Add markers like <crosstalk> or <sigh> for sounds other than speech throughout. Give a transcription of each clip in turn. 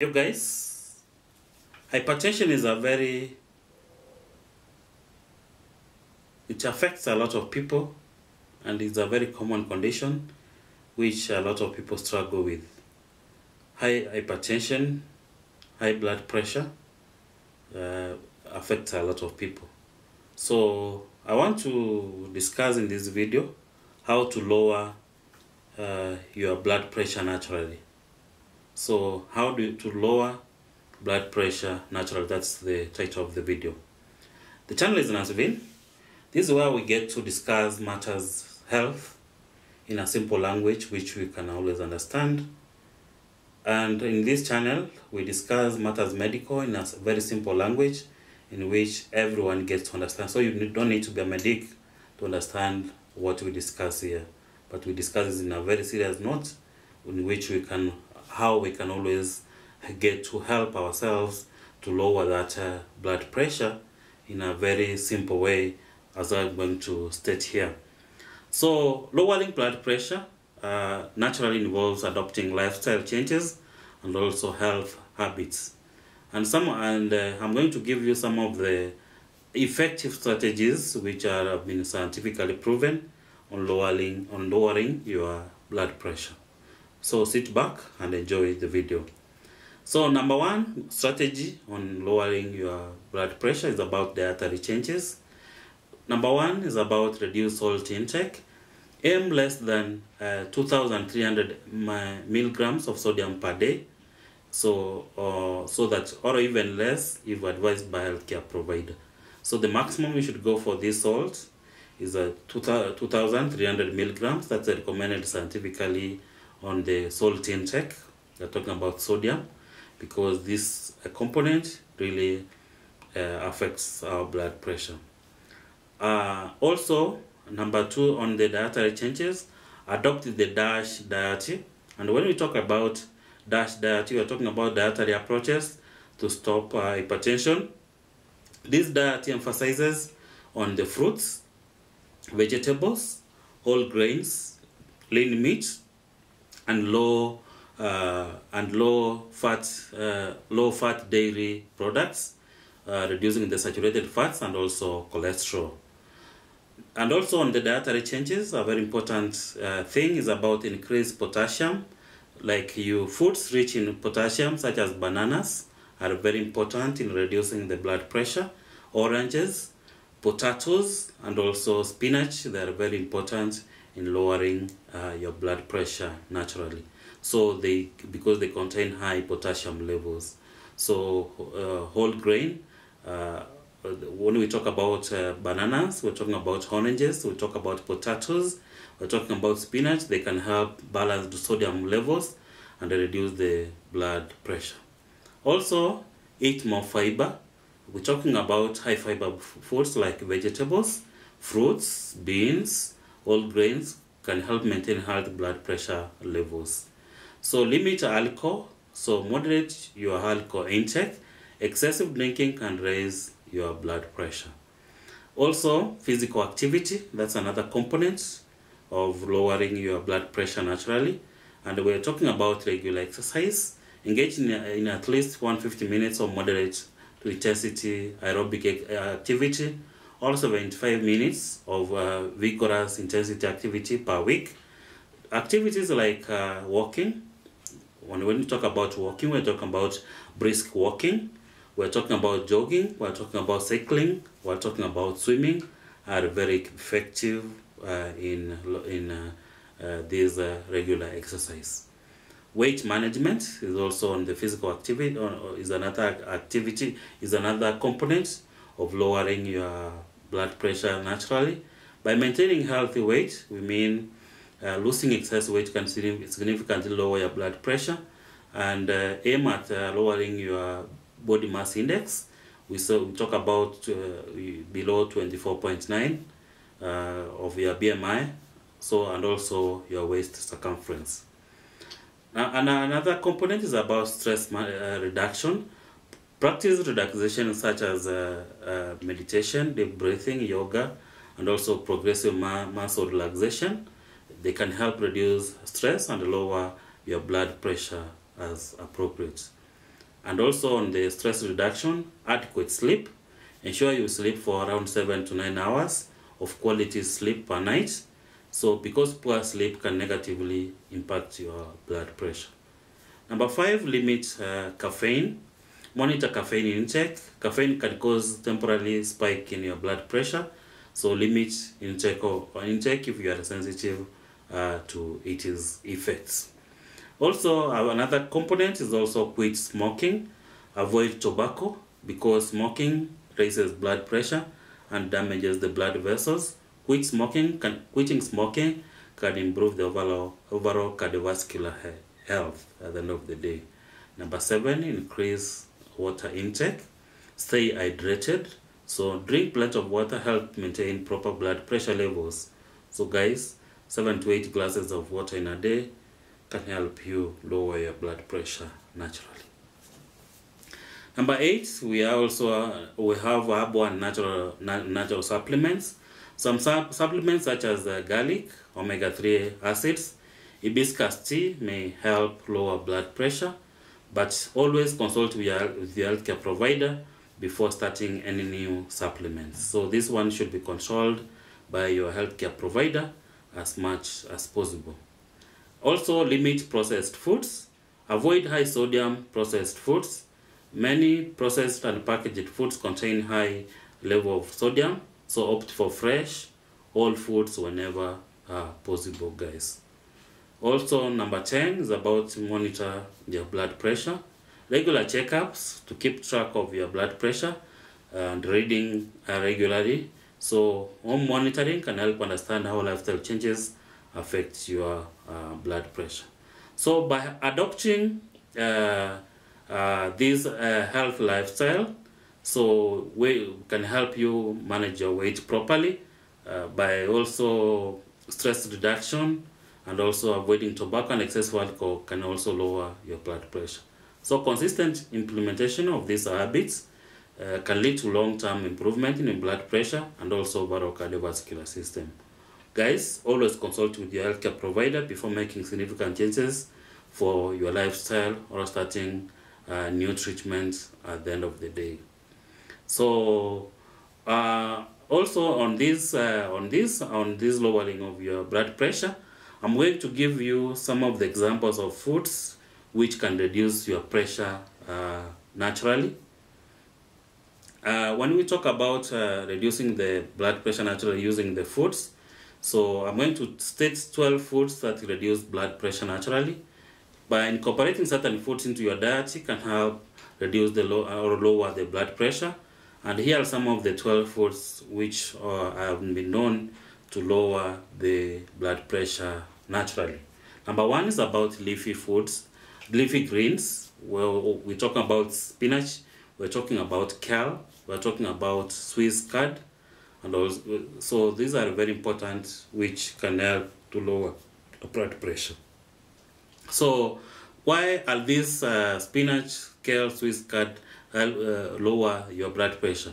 You guys, hypertension is a very, it affects a lot of people and it's a very common condition which a lot of people struggle with. High hypertension, high blood pressure uh, affects a lot of people. So I want to discuss in this video how to lower uh, your blood pressure naturally. So how do you, to lower blood pressure naturally? That's the title of the video. The channel is Nasvin. This is where we get to discuss matters health in a simple language which we can always understand. And in this channel, we discuss matters medical in a very simple language in which everyone gets to understand. So you don't need to be a medic to understand what we discuss here. But we discuss it in a very serious note in which we can how we can always get to help ourselves to lower that uh, blood pressure in a very simple way as I'm going to state here. So lowering blood pressure uh, naturally involves adopting lifestyle changes and also health habits. And some and uh, I'm going to give you some of the effective strategies which are have been scientifically proven on lowering on lowering your blood pressure. So sit back and enjoy the video. So number one strategy on lowering your blood pressure is about dietary changes. Number one is about reduce salt intake. Aim less than uh, 2,300 milligrams of sodium per day. So, uh, so that or even less if advised by healthcare provider. So the maximum you should go for this salt is a 2,300 milligrams. That's recommended scientifically on the salt intake. We're talking about sodium because this uh, component really uh, affects our blood pressure. Uh, also, number two on the dietary changes, adopt the DASH diet. And when we talk about DASH diet, we are talking about dietary approaches to stop uh, hypertension. This diet emphasizes on the fruits, vegetables, whole grains, lean meat, and low uh, and low fat uh, low fat dairy products, uh, reducing the saturated fats and also cholesterol. And also on the dietary changes, a very important uh, thing is about increased potassium. Like you foods rich in potassium, such as bananas, are very important in reducing the blood pressure. Oranges, potatoes, and also spinach, they are very important in lowering uh, your blood pressure naturally. So they because they contain high potassium levels. So uh, whole grain. Uh, when we talk about uh, bananas, we're talking about oranges. We talk about potatoes. We're talking about spinach. They can help balance the sodium levels and reduce the blood pressure. Also, eat more fiber. We're talking about high fiber foods like vegetables, fruits, beans, whole grains can help maintain healthy blood pressure levels. So limit alcohol. So moderate your alcohol intake. Excessive drinking can raise your blood pressure. Also, physical activity. That's another component of lowering your blood pressure naturally. And we're talking about regular exercise. Engage in, in at least 150 minutes of moderate to intensity aerobic activity also 25 minutes of uh, vigorous intensity activity per week. Activities like uh, walking, when, when we talk about walking, we're talking about brisk walking, we're talking about jogging, we're talking about cycling, we're talking about swimming, are very effective uh, in, in uh, uh, this uh, regular exercise. Weight management is also on the physical activity, or is another activity, is another component of lowering your blood pressure naturally. By maintaining healthy weight, we mean uh, losing excess weight can significantly lower your blood pressure and uh, aim at uh, lowering your body mass index. We, saw, we talk about below 24.9 of your BMI, so and also your waist circumference. Now, and another component is about stress reduction. Practice relaxation such as uh, uh, meditation, deep breathing, yoga, and also progressive muscle relaxation. They can help reduce stress and lower your blood pressure as appropriate. And also on the stress reduction, adequate sleep. Ensure you sleep for around 7 to 9 hours of quality sleep per night. So because poor sleep can negatively impact your blood pressure. Number five, limit uh, caffeine. Monitor caffeine intake. Caffeine can cause temporary spike in your blood pressure. So limit intake or intake if you are sensitive uh, to its effects. Also, uh, another component is also quit smoking. Avoid tobacco because smoking raises blood pressure and damages the blood vessels. Quit smoking can quitting smoking can improve the overall overall cardiovascular health at the end of the day. Number seven, increase water intake. Stay hydrated. So drink plenty of water, help maintain proper blood pressure levels. So guys, seven to eight glasses of water in a day can help you lower your blood pressure naturally. Number eight, we are also uh, we have and natural na natural supplements. Some sub supplements such as uh, garlic, omega-3 acids, hibiscus tea may help lower blood pressure, but always consult with your, with your healthcare provider before starting any new supplements. So this one should be controlled by your healthcare provider as much as possible. Also limit processed foods. Avoid high sodium processed foods. Many processed and packaged foods contain high level of sodium, so opt for fresh, whole foods whenever uh, possible, guys. Also, number 10 is about monitor your blood pressure. Regular checkups to keep track of your blood pressure and reading uh, regularly. So, home monitoring can help understand how lifestyle changes affect your uh, blood pressure. So, by adopting uh, uh, this uh, health lifestyle, so we can help you manage your weight properly uh, by also stress reduction and also avoiding tobacco and excessive alcohol can also lower your blood pressure. So consistent implementation of these habits uh, can lead to long-term improvement in blood pressure and also overall cardiovascular system. Guys, always consult with your healthcare provider before making significant changes for your lifestyle or starting uh, new treatments at the end of the day. So uh, also on this uh, on this on this lowering of your blood pressure, I'm going to give you some of the examples of foods which can reduce your pressure uh, naturally. Uh, when we talk about uh, reducing the blood pressure naturally using the foods, so I'm going to state 12 foods that reduce blood pressure naturally. By incorporating certain foods into your diet, you can help reduce the low or lower the blood pressure. And here are some of the 12 foods which uh, have been known to lower the blood pressure naturally. Number one is about leafy foods, leafy greens. Well, we're talking about spinach, we're talking about kale, we're talking about Swiss chard, and also, so these are very important which can help to lower blood pressure. So why are these uh, spinach, kale, Swiss help uh, lower your blood pressure?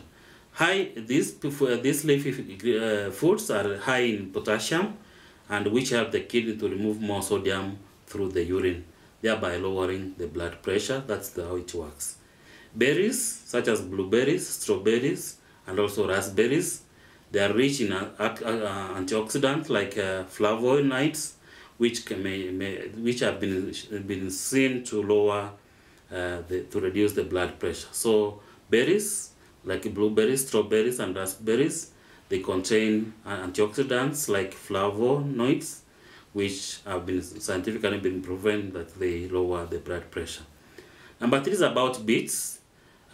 High these these leafy uh, foods are high in potassium, and which help the kidney to remove more sodium through the urine, thereby lowering the blood pressure. That's the, how it works. Berries such as blueberries, strawberries, and also raspberries, they are rich in uh, uh, antioxidants like uh, flavonoids, which can, may, may, which have been been seen to lower uh, the, to reduce the blood pressure. So berries like blueberries, strawberries, and raspberries, they contain antioxidants like flavonoids, which have been scientifically been proven that they lower the blood pressure. Number three is about beets.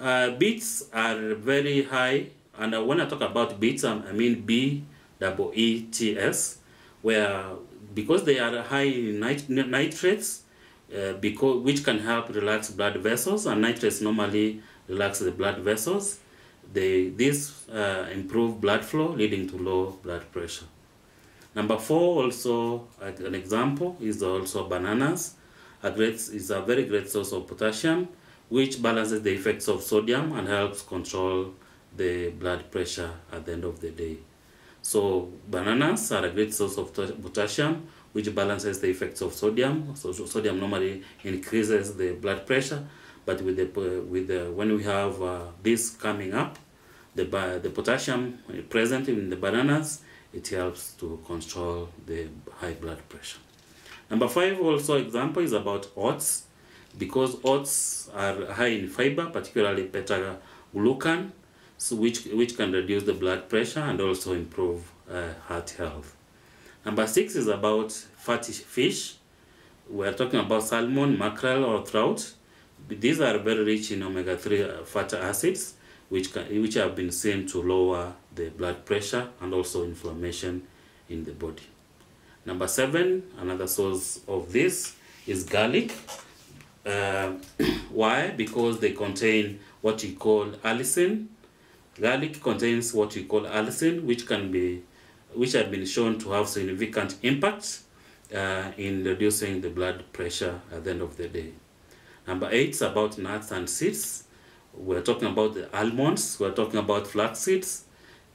Uh, beets are very high, and uh, when I talk about beets, I mean B double E T S, where because they are high in nit nitrates, uh, because which can help relax blood vessels, and nitrates normally relax the blood vessels. They this uh, improve blood flow, leading to low blood pressure. Number four, also an example is also bananas. A great is a very great source of potassium, which balances the effects of sodium and helps control the blood pressure at the end of the day. So bananas are a great source of potassium, which balances the effects of sodium. So sodium normally increases the blood pressure, but with the with the when we have uh, this coming up the the potassium present in the bananas it helps to control the high blood pressure. Number five also example is about oats because oats are high in fiber particularly beta glucan so which which can reduce the blood pressure and also improve uh, heart health. Number six is about fatty fish. We're talking about salmon mackerel or trout these are very rich in omega-3 fatty acids which, can, which have been seen to lower the blood pressure and also inflammation in the body. Number seven, another source of this is garlic. Uh, <clears throat> why? Because they contain what we call allicin. Garlic contains what we call allicin, which can be, which have been shown to have significant impact uh, in reducing the blood pressure at the end of the day. Number eight is about nuts and seeds. We're talking about the almonds. We're talking about flax seeds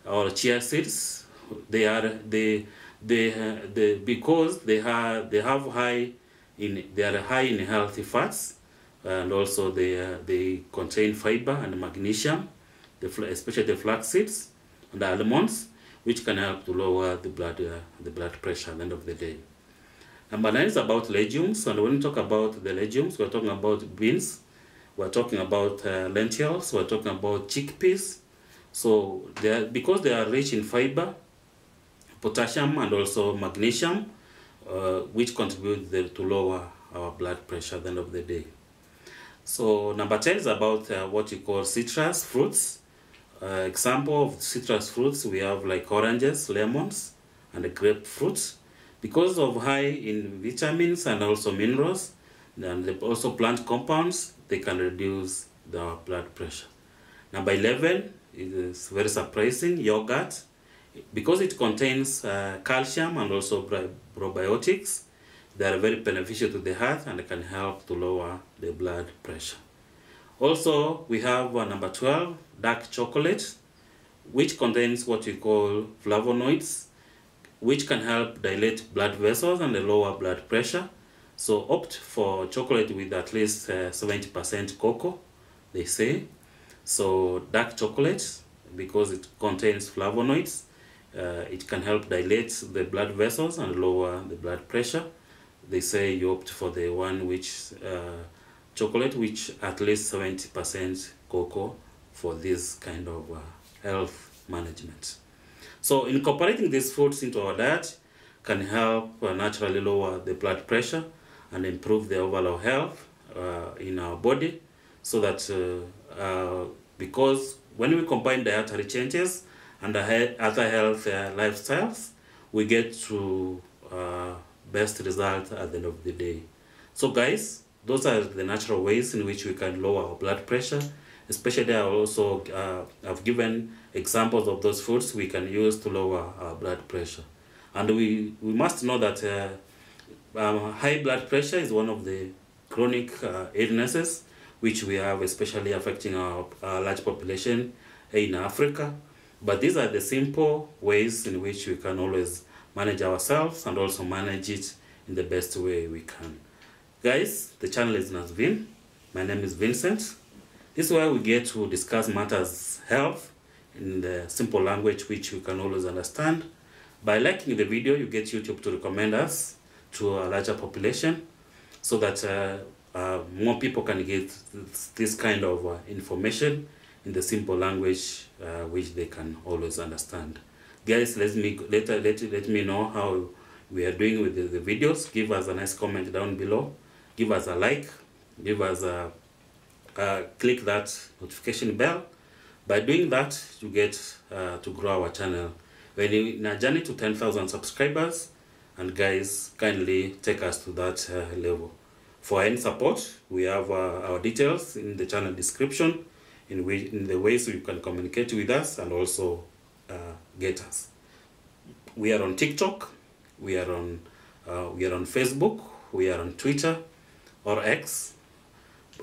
or chia seeds. They are they they uh, they because they have they have high in they are high in healthy fats and also they uh, they contain fiber and magnesium, the especially the flax seeds and the almonds, which can help to lower the blood uh, the blood pressure at the end of the day. Number nine is about legumes, and when we talk about the legumes, we're talking about beans, we're talking about uh, lentils, we're talking about chickpeas. So they are, because they are rich in fiber, potassium, and also magnesium, uh, which contribute the, to lower our blood pressure at the end of the day. So number 10 is about uh, what you call citrus fruits. Uh, example of citrus fruits, we have like oranges, lemons, and grapefruits because of high in vitamins and also minerals and also plant compounds they can reduce the blood pressure. Number 11 is very surprising yogurt because it contains uh, calcium and also probiotics they are very beneficial to the heart and can help to lower the blood pressure. Also we have uh, number 12 dark chocolate which contains what we call flavonoids which can help dilate blood vessels and lower blood pressure. So opt for chocolate with at least 70% uh, cocoa, they say. So dark chocolate, because it contains flavonoids, uh, it can help dilate the blood vessels and lower the blood pressure. They say you opt for the one which uh, chocolate which at least 70% cocoa for this kind of uh, health management. So incorporating these foods into our diet can help uh, naturally lower the blood pressure and improve the overall health uh, in our body so that uh, uh because when we combine dietary changes and other health uh, lifestyles, we get to uh, best result at the end of the day. So guys, those are the natural ways in which we can lower our blood pressure especially I also uh, I've given examples of those foods we can use to lower our blood pressure. And we, we must know that uh, um, high blood pressure is one of the chronic uh, illnesses which we have especially affecting our, our large population in Africa. But these are the simple ways in which we can always manage ourselves and also manage it in the best way we can. Guys, the channel is Nazvin. My name is Vincent. This is where we get to discuss matters health in the simple language which you can always understand. By liking the video, you get YouTube to recommend us to a larger population so that uh, uh, more people can get this kind of uh, information in the simple language uh, which they can always understand. Guys, let me let, let, let me know how we are doing with the, the videos. Give us a nice comment down below. Give us a like. Give us a uh, click that notification bell. By doing that, you get uh, to grow our channel. We're in a journey to 10,000 subscribers, and guys, kindly take us to that uh, level. For any support, we have uh, our details in the channel description in, which, in the ways you can communicate with us and also uh, get us. We are on TikTok, we are on, uh, we are on Facebook, we are on Twitter or X,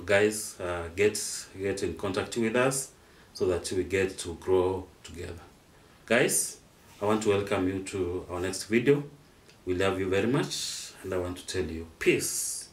guys uh, get get in contact with us so that we get to grow together. Guys i want to welcome you to our next video. We love you very much and i want to tell you peace